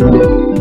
Thank you.